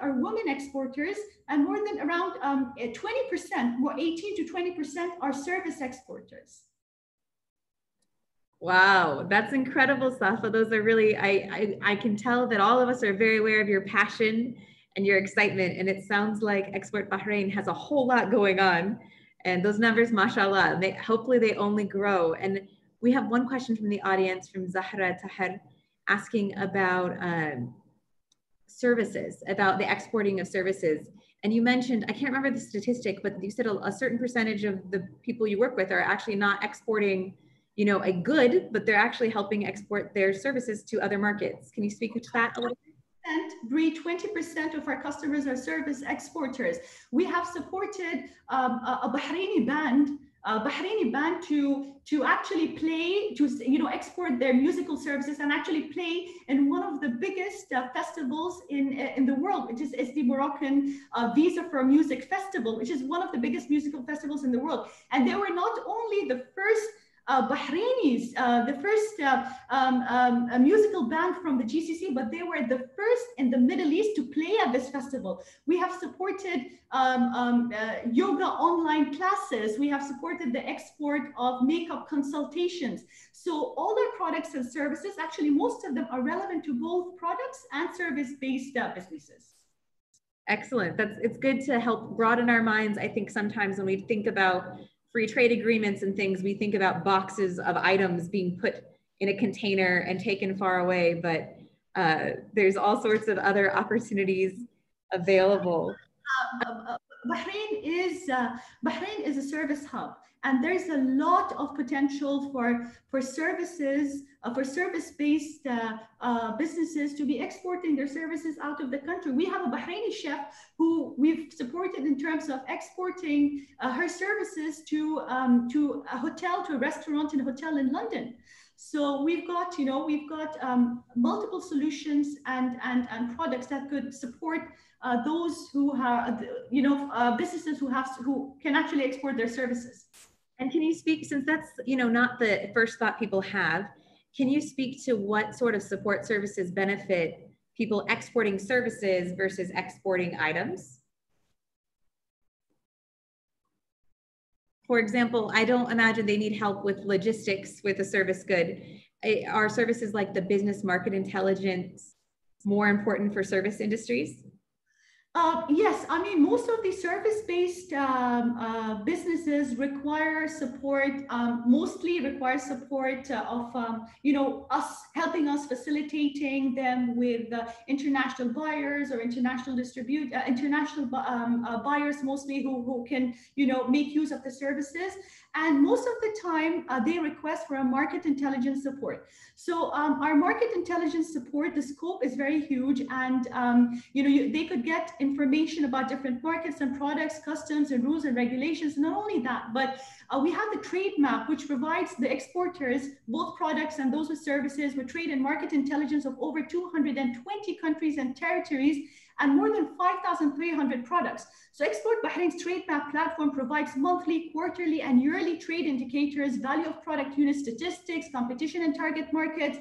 are women exporters, and more than around um, 20%, more 18 to 20% are service exporters. Wow, that's incredible, Safa. Those are really, I, I, I can tell that all of us are very aware of your passion and your excitement. And it sounds like Export Bahrain has a whole lot going on. And those numbers, mashallah, they, hopefully they only grow. And we have one question from the audience from Zahra Tahir asking about um, services, about the exporting of services. And you mentioned, I can't remember the statistic, but you said a, a, certain percentage of the people you work with are actually not exporting, you know, a good, but they're actually helping export their services to other markets. Can you speak to that a little bit? Bree, 20% of our customers are service exporters. We have supported um, a, Bahraini band Bahraini band to to actually play to you know export their musical services and actually play in one of the biggest uh, festivals in in the world, which is, is the Moroccan uh, Visa for Music Festival, which is one of the biggest musical festivals in the world. And they were not only the first uh, Bahrainis, uh, the first uh, um, um, musical band from the GCC, but they were the first in the Middle East to play at this festival. We have supported um, um uh, yoga online classes. We have supported the export of makeup consultations. So all our products and services, actually most of them are relevant to both products and service-based uh, businesses. Excellent. That's it's good to help broaden our minds. I think sometimes when we think about free trade agreements and things, we think about boxes of items being put in a container and taken far away, but uh, there's all sorts of other opportunities available. Uh, uh, Bahrain is uh, Bahrain is a service hub, and there's a lot of potential for for services uh, for service-based uh, uh, businesses to be exporting their services out of the country. We have a Bahraini chef who we've supported in terms of exporting uh, her services to um, to a hotel, to a restaurant and hotel in London. So we've got, you know, we've got um, multiple solutions and, and, and products that could support uh, those who have, you know, uh, businesses who have, who can actually export their services. And can you speak, since that's, you know, not the first thought people have, can you speak to what sort of support services benefit people exporting services versus exporting items? For example, I don't imagine they need help with logistics with a service good. Are services like the business market intelligence more important for service industries? Uh, yes, I mean, most of the service-based um, uh, businesses require support, um, mostly require support uh, of, um, you know, us helping us facilitating them with uh, international buyers or international distribute, uh, international um, buyers mostly who, who can, you know, make use of the services. And most of the time, uh, they request for a market intelligence support. So um, our market intelligence support, the scope is very huge. And, um, you know, you, they could get information about different markets and products, customs and rules and regulations. Not only that, but uh, we have the trade map, which provides the exporters, both products and those with services, with trade and market intelligence of over 220 countries and territories and more than 5,300 products. So Export Bahrain's trade map platform provides monthly, quarterly, and yearly trade indicators, value of product unit statistics, competition and target markets,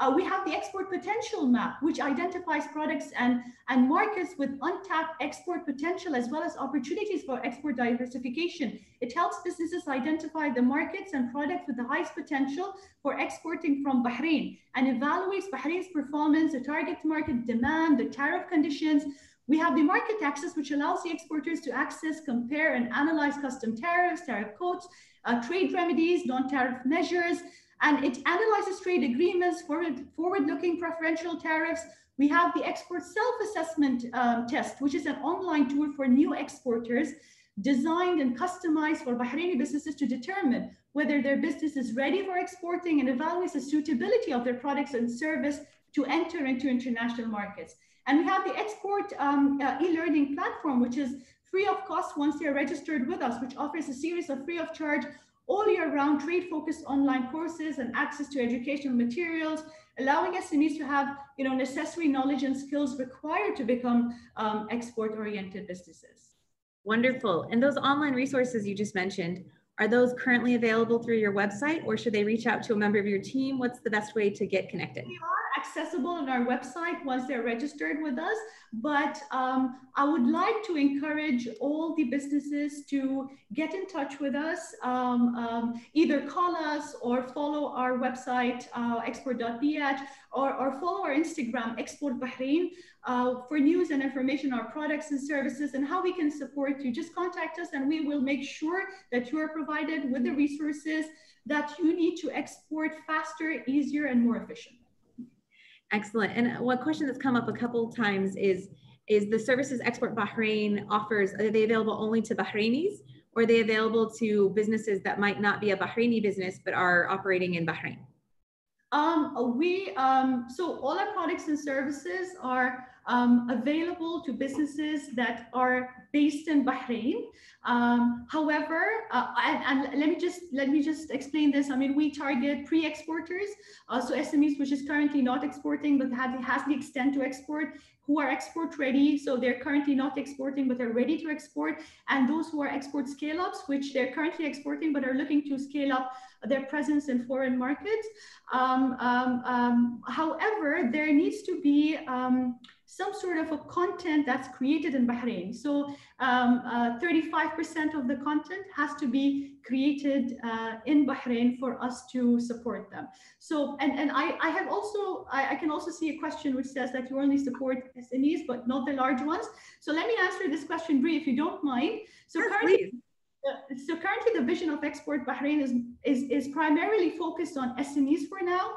uh, we have the export potential map, which identifies products and, and markets with untapped export potential, as well as opportunities for export diversification. It helps businesses identify the markets and products with the highest potential for exporting from Bahrain and evaluates Bahrain's performance, the target market demand, the tariff conditions, we have the market access, which allows the exporters to access, compare, and analyze custom tariffs, tariff codes, uh, trade remedies, non-tariff measures, and it analyzes trade agreements, forward, forward-looking preferential tariffs. We have the export self-assessment um, test, which is an online tool for new exporters designed and customized for Bahraini businesses to determine whether their business is ready for exporting and evaluates the suitability of their products and service to enter into international markets. And we have the export um, uh, e-learning platform, which is free of cost once they're registered with us, which offers a series of free of charge all year round trade focused online courses and access to educational materials, allowing SMEs to have you know, necessary knowledge and skills required to become um, export oriented businesses. Wonderful. And those online resources you just mentioned, are those currently available through your website or should they reach out to a member of your team? What's the best way to get connected? Accessible on our website once they're registered with us, but um, I would like to encourage all the businesses to get in touch with us, um, um, either call us or follow our website, uh, export.bh, or, or follow our Instagram, Export Bahrain, uh, for news and information on our products and services and how we can support you. Just contact us and we will make sure that you are provided with the resources that you need to export faster, easier, and more efficient. Excellent. And one question that's come up a couple times is, is the services Export Bahrain offers, are they available only to Bahrainis or are they available to businesses that might not be a Bahraini business but are operating in Bahrain? Um, we, um, so all our products and services are um, available to businesses that are based in Bahrain. Um, however, uh, and, and, let me just let me just explain this. I mean, we target pre-exporters, uh, so SMEs which is currently not exporting but has, has the extent to export, who are export ready. So they're currently not exporting but are ready to export, and those who are export scale-ups, which they're currently exporting but are looking to scale up their presence in foreign markets. Um, um, um however, there needs to be um, some sort of a content that's created in Bahrain. So 35% um, uh, of the content has to be created uh, in Bahrain for us to support them. So, and, and I, I have also, I, I, can also see a question which says that you only support SMEs, but not the large ones. So let me answer this question, Bree, if you don't mind. So sure, currently, uh, so currently the vision of Export Bahrain is, is, is primarily focused on SMEs for now,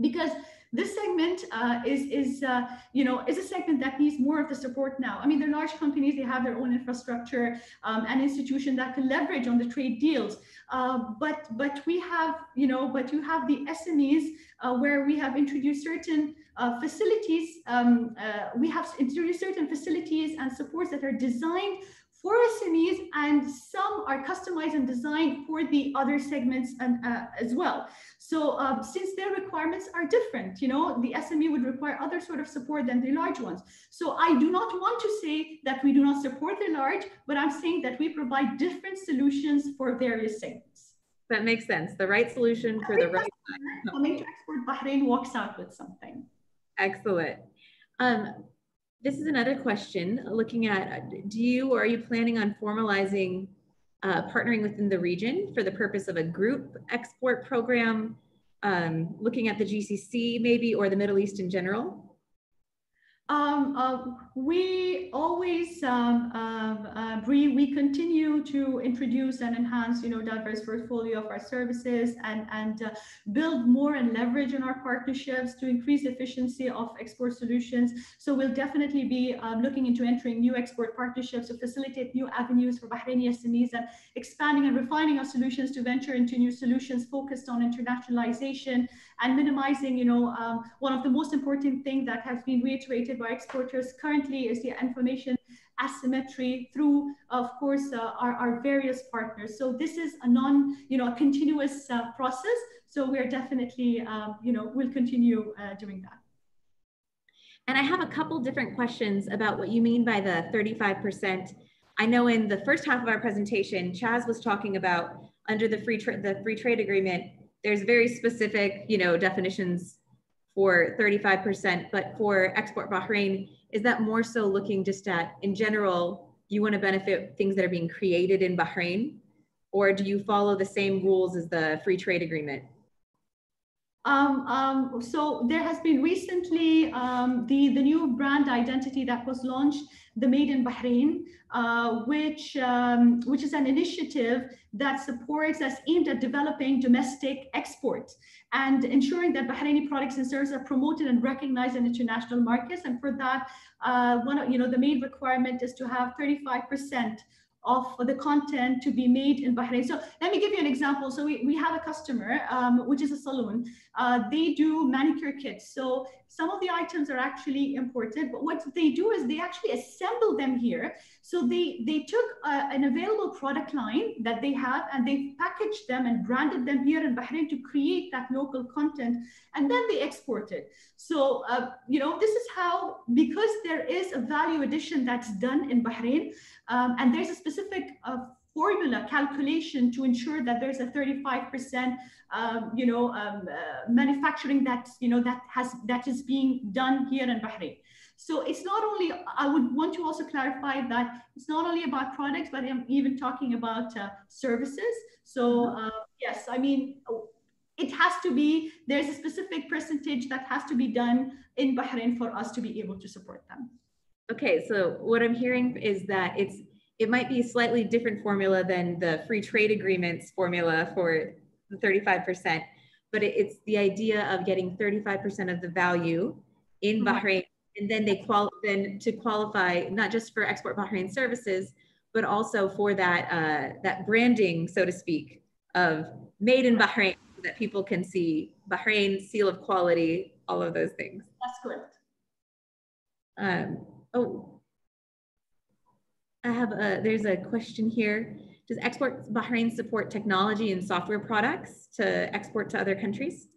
because this segment uh, is, is uh, you know, is a segment that needs more of the support now. I mean, they're large companies, they have their own infrastructure um, and institution that can leverage on the trade deals. Uh, but, but we have, you know, but you have the SMEs uh, where we have introduced certain uh, facilities, um, uh, we have introduced certain facilities and supports that are designed for SMEs and some are customized and designed for the other segments and, uh, as well. So um, since their requirements are different, you know, the SME would require other sort of support than the large ones. So I do not want to say that we do not support the large, but I'm saying that we provide different solutions for various segments. That makes sense. The right solution for the right Coming to export Bahrain walks out with something. Excellent. Um, this is another question looking at, do you or are you planning on formalizing uh, partnering within the region for the purpose of a group export program, um, looking at the GCC maybe, or the Middle East in general? Um, uh, we always, um, uh, Bree, we continue to introduce and enhance, you know, diverse portfolio of our services and, and uh, build more and leverage on our partnerships to increase efficiency of export solutions. So we'll definitely be um, looking into entering new export partnerships to facilitate new avenues for Bahraini SMEs and expanding and refining our solutions to venture into new solutions focused on internationalization and minimizing, you know, um, one of the most important things that has been reiterated by exporters currently is the information asymmetry through, of course, uh, our, our various partners. So this is a non, you know, a continuous uh, process. So we're definitely, um, you know, we'll continue uh, doing that. And I have a couple different questions about what you mean by the 35%. I know in the first half of our presentation, Chaz was talking about under the free, the free trade agreement, there's very specific, you know, definitions for 35%, but for export Bahrain, is that more so looking just at, in general, you want to benefit things that are being created in Bahrain? Or do you follow the same rules as the free trade agreement? Um, um, so there has been recently um, the, the new brand identity that was launched, the Made in Bahrain, uh, which, um, which is an initiative that supports us aimed at developing domestic export and ensuring that Bahraini products and services are promoted and recognized in international markets. And for that, uh, one, you know, the main requirement is to have 35% of the content to be made in Bahrain. So let me give you an example. So we, we have a customer, um, which is a salon. Uh, they do manicure kits. So some of the items are actually imported, but what they do is they actually assemble them here. So they, they took uh, an available product line that they have and they packaged them and branded them here in Bahrain to create that local content. And then they export it. So, uh, you know, this is how, because there is a value addition that's done in Bahrain, um, and there's a specific uh, formula calculation to ensure that there's a 35% um, you know um, uh, manufacturing that you know that has that is being done here in Bahrain. So it's not only I would want to also clarify that it's not only about products, but I'm even talking about uh, services. So mm-hmm. uh, yes, I mean it has to be there's a specific percentage that has to be done in Bahrain for us to be able to support them. Okay, so what I'm hearing is that it's it might be a slightly different formula than the free trade agreements formula for the 35%, but it's the idea of getting 35% of the value in mm-hmm. Bahrain, and then they qual then to qualify not just for export Bahrain services, but also for that uh, that branding, so to speak, of made in Bahrain, so that people can see Bahrain seal of quality, all of those things. That's correct. Um, oh, I have a, there's a question here. Does Export Bahrain support technology and software products to export to other countries?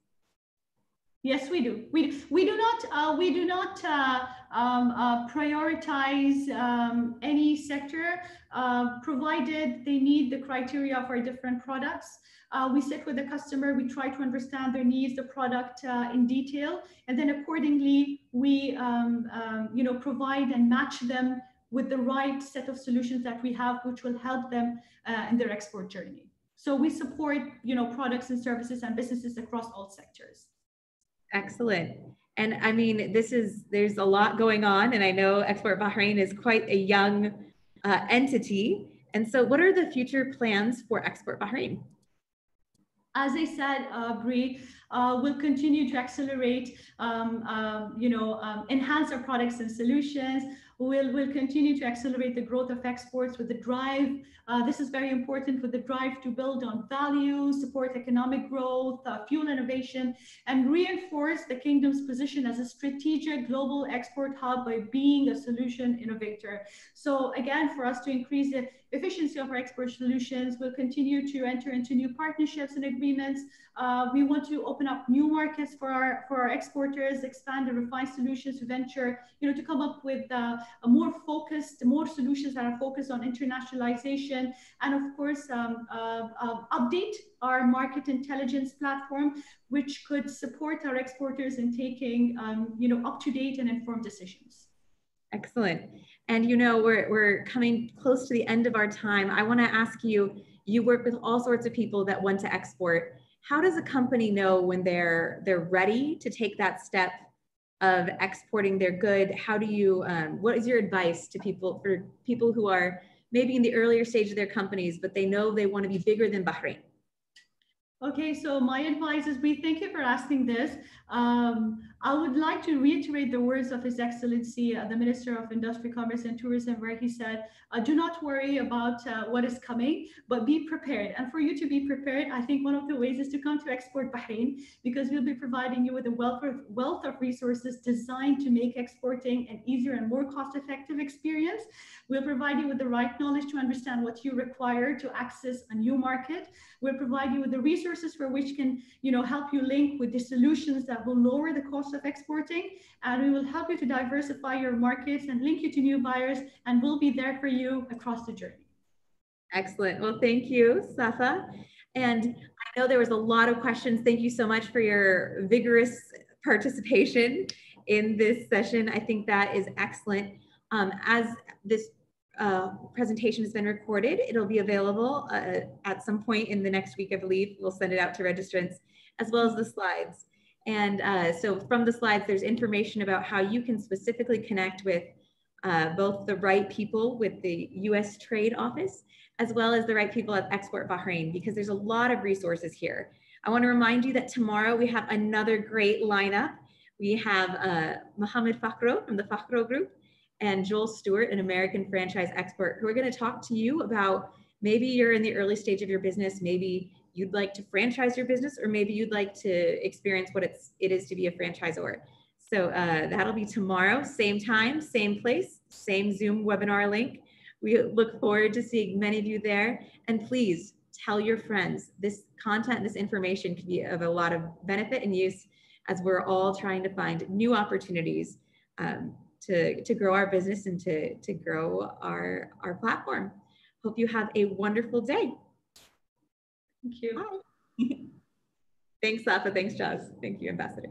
Yes, we do. We, we do not, uh, we do not uh, um, uh, prioritize um, any sector, uh, provided they meet the criteria of our different products. Uh, we sit with the customer, we try to understand their needs, the product uh, in detail, and then accordingly, we um, um, you know, provide and match them with the right set of solutions that we have, which will help them uh, in their export journey. So we support, you know, products and services and businesses across all sectors. Excellent. And I mean, this is, there's a lot going on and I know Export Bahrain is quite a young uh, entity. And so what are the future plans for Export Bahrain? As I said, uh, Bree, uh, we'll continue to accelerate, um, um, you know, um, enhance our products and solutions. We'll, we'll continue to accelerate the growth of exports with the drive. Uh, this is very important with the drive to build on value, support economic growth, uh, fuel innovation, and reinforce the kingdom's position as a strategic global export hub by being a solution innovator. So again, for us to increase the efficiency of our export solutions, we'll continue to enter into new partnerships and agreements. Uh, we want to open up new markets for our for our exporters, expand the refined solutions to venture, you know, to come up with uh, a more focused, more solutions that are focused on internationalization, and of course, um, uh, uh, update our market intelligence platform, which could support our exporters in taking, um, you know, up to date and informed decisions. Excellent. And you know, we're, we're coming close to the end of our time. I want to ask you, you work with all sorts of people that want to export. How does a company know when they're they're ready to take that step of exporting their good how do you um, what is your advice to people for people who are maybe in the earlier stage of their companies but they know they want to be bigger than bahrain Okay, so my advice is we thank you for asking this. Um, I would like to reiterate the words of His Excellency, uh, the Minister of Industry, Commerce and Tourism, where he said, uh, do not worry about uh, what is coming, but be prepared. And for you to be prepared, I think one of the ways is to come to Export Bahrain, because we'll be providing you with a wealth of, wealth of resources designed to make exporting an easier and more cost-effective experience. We'll provide you with the right knowledge to understand what you require to access a new market. We'll provide you with the resources for which can you know, help you link with the solutions that will lower the cost of exporting. And we will help you to diversify your markets and link you to new buyers. And we'll be there for you across the journey. Excellent. Well, thank you, Safa. And I know there was a lot of questions. Thank you so much for your vigorous participation in this session. I think that is excellent. Um, as this uh, presentation has been recorded. It'll be available uh, at some point in the next week, I believe. We'll send it out to registrants as well as the slides. And uh, so from the slides, there's information about how you can specifically connect with uh, both the right people with the US Trade Office, as well as the right people at Export Bahrain, because there's a lot of resources here. I wanna remind you that tomorrow we have another great lineup. We have uh, Mohammed Fakhro from the Fakhro Group, and Joel Stewart, an American franchise expert, who are going to talk to you about maybe you're in the early stage of your business, maybe you'd like to franchise your business, or maybe you'd like to experience what it's it is to be a franchisor. So uh, that'll be tomorrow, same time, same place, same Zoom webinar link. We look forward to seeing many of you there. And please tell your friends this content, this information can be of a lot of benefit and use as we're all trying to find new opportunities um, to, to grow our business and to, to grow our, our platform. Hope you have a wonderful day. Thank you. Bye. Thanks, Safa. Thanks, Chaz. Thank you, Ambassador.